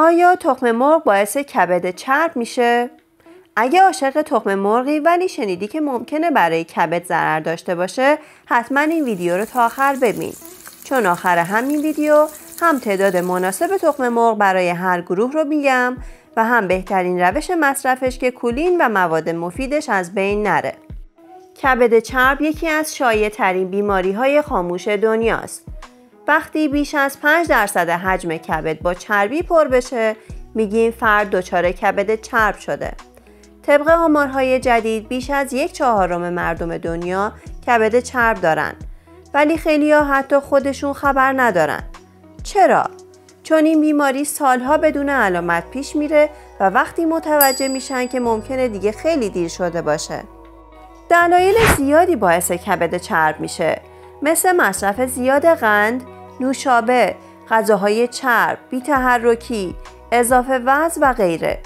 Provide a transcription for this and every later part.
آیا تخم مرغ باعث کبد چرب میشه؟ اگه عاشق تخم مرغی ولی شنیدی که ممکنه برای کبد ضرر داشته باشه حتما این ویدیو رو تا آخر ببین. چون آخر همین ویدیو هم تعداد مناسب تخم مرغ برای هر گروه رو میگم و هم بهترین روش مصرفش که کولین و مواد مفیدش از بین نره. کبد چرب یکی از شایع ترین بیماری های خاموش دنیاست. وقتی بیش از 5 درصد حجم کبد با چربی پر بشه میگیم فرد دچار کبد چرب شده. طبق آمارهای جدید بیش از یک چهارم مردم دنیا کبد چرب دارن ولی خیلی ها حتی خودشون خبر ندارن. چرا؟ چون این بیماری سالها بدون علامت پیش میره و وقتی متوجه میشن که ممکنه دیگه خیلی دیر شده باشه. دلایل زیادی باعث کبد چرب میشه. مثل مصرف زیاد قند، نوشابه، غذاهای چرب، بیتحرکی، اضافه وزن و غیره.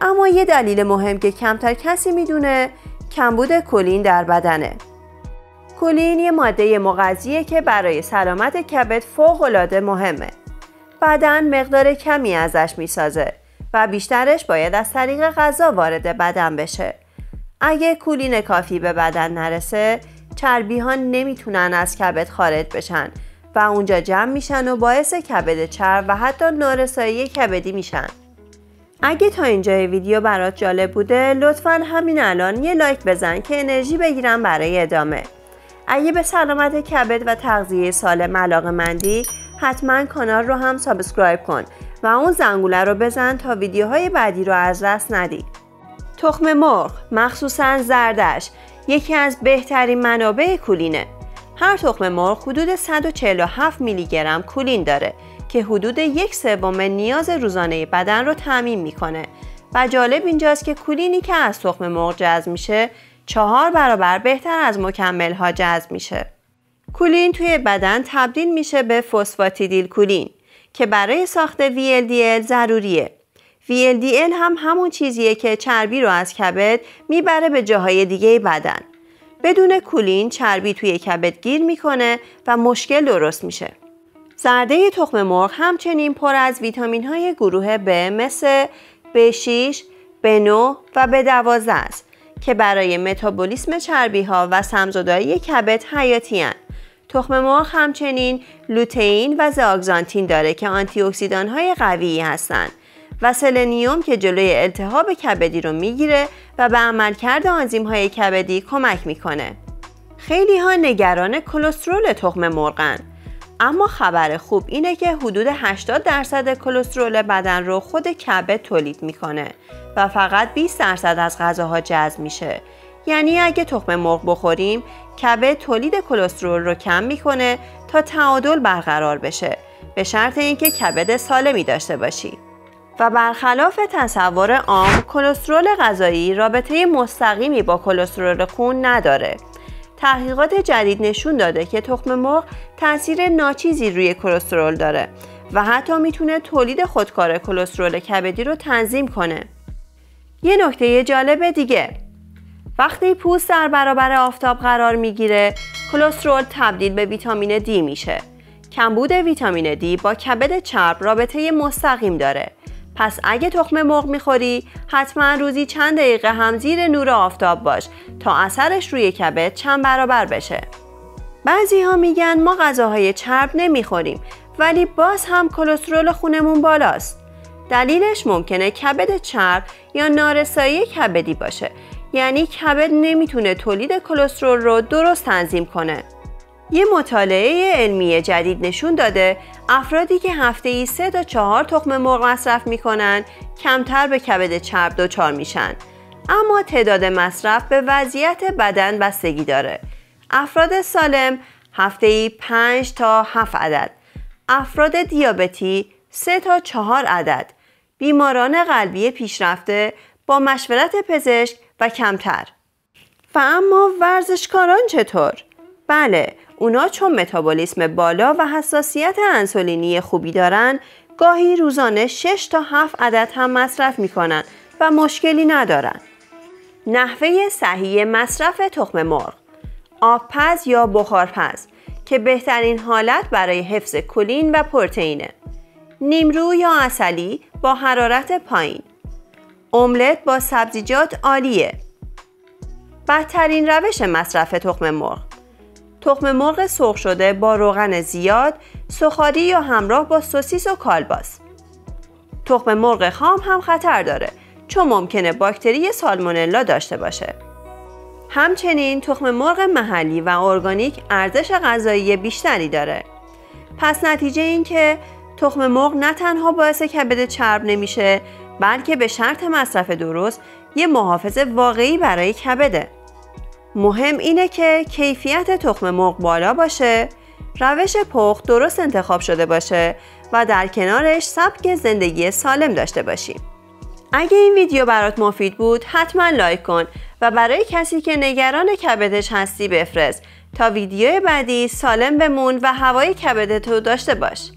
اما یه دلیل مهم که کمتر کسی می‌دونه کمبود کلین در بدنه. کلین یه ماده مغذیه که برای سلامت کبد فوق‌العاده مهمه. بدن مقدار کمی ازش می‌سازه و بیشترش باید از طریق غذا وارد بدن بشه. اگه کولین کافی به بدن نرسه، چربی ها نمی‌تونن از کبد خارج بشن و اونجا جمع میشن و باعث کبد چرب و حتی نارسایی کبدی میشن. اگه تا اینجای ویدیو برات جالب بوده لطفا همین الان یه like بزن که انرژی بگیرم برای ادامه. اگه به سلامت کبد و تغذیه سالم علاقه مندی حتما کانال رو هم subscribe کن و اون زنگوله رو بزن تا ویدیوهای بعدی رو از دست ندی. تخم مرغ مخصوصا زردش یکی از بهترین منابع کولینه. هر تخم مرغ حدود 147 میلی گرم کولین داره که حدود یک سوم نیاز روزانه بدن رو تعمین می‌کنه و جالب اینجاست که کولینی که از تخم مرغ جذب میشه چهار برابر بهتر از مکمل ها جذب میشه. کولین توی بدن تبدیل میشه به فسفاتیدیل کولین که برای ساخت VLDL ضروریه. VLDL هم همون چیزیه که چربی رو از کبد می‌بره به جاهای دیگه بدن. بدون کولین چربی توی کبد گیر می‌کنه و مشکل درست میشه. زرده تخم مرغ همچنین پر از ویتامین های گروه B مثل B6, B9 و B12 است که برای متابولیسم چربی ها و سمزدایی کبد حیاتی هن. تخم مرغ همچنین لوتئین و زاگزانتین داره که آنتی های قویی هستند و سلنیوم که جلوی التهاب کبدی رو می‌گیره و به عملکرد آنزیم های کبدی کمک می‌کنه. خیلی ها نگران کلسترول تخم مرغن اما خبر خوب اینه که حدود 80 درصد کلسترول بدن رو خود کبد تولید می‌کنه و فقط 20 درصد از غذاها جذب میشه. یعنی اگه تخم مرغ بخوریم کبد تولید کلسترول رو کم می‌کنه تا تعادل برقرار بشه به شرط اینکه کبد سالمی داشته باشی. و برخلاف تصور عام کلسترول غذایی رابطه مستقیمی با کلسترول خون نداره. تحقیقات جدید نشون داده که تخم مرغ تاثیر ناچیزی روی کلسترول داره و حتی می‌تونه تولید خودکار کلسترول کبدی رو تنظیم کنه. یه نکته جالب دیگه وقتی پوست در برابر آفتاب قرار می‌گیره کلسترول تبدیل به ویتامین دی میشه. کمبود ویتامین دی با کبد چرب رابطه مستقیم داره پس اگه تخم مرغ می‌خوری حتما روزی چند دقیقه هم زیر نور آفتاب باش تا اثرش روی کبد چند برابر بشه. بعضی ها میگن ما غذاهای چرب نمی‌خوریم ولی باز هم کلسترول خونمون بالاست. دلیلش ممکنه کبد چرب یا نارسایی کبدی باشه یعنی کبد نمی‌تونه تولید کلسترول رو درست تنظیم کنه. یه مطالعه علمی جدید نشون داده افرادی که هفته ای 3 تا 4 تخم مرغ مصرف می‌کنن کمتر به کبد چرب دچار میشن. اما تعداد مصرف به وضعیت بدن بستگی داره. افراد سالم هفته ای 5 تا 7 عدد. افراد دیابتی 3 تا 4 عدد. بیماران قلبی پیشرفته با مشورت پزشک و کمتر. و اما ورزشکاران چطور؟ بله اونا چون متابولیسم بالا و حساسیت انسولینی خوبی دارن گاهی روزانه 6 تا 7 عدد هم مصرف می‌کنن و مشکلی ندارن. نحوه صحیح مصرف تخم مرغ آبپز یا بخارپز که بهترین حالت برای حفظ کلین و پروتئینه. نیمرو یا اصلی با حرارت پایین املت با سبزیجات عالیه بدترین روش مصرف تخم مرغ تخم مرغ سرخ شده با روغن زیاد سخاری یا همراه با سوسیس و کالباس. تخم مرغ خام هم خطر داره چون ممکنه باکتری سالمونلا داشته باشه. همچنین تخم مرغ محلی و ارگانیک ارزش غذایی بیشتری داره. پس نتیجه این که تخم مرغ نه تنها باعث کبد چرب نمیشه بلکه به شرط مصرف درست یه محافظ واقعی برای کبده. مهم اینه که کیفیت تخم مرغ بالا باشه روش پخت درست انتخاب شده باشه و در کنارش سبک زندگی سالم داشته باشیم. اگه این ویدیو برات مفید بود حتما لایک کن و برای کسی که نگران کبدش هستی بفرست تا ویدیو بعدی سالم بمون و هوای کبدتو داشته باش.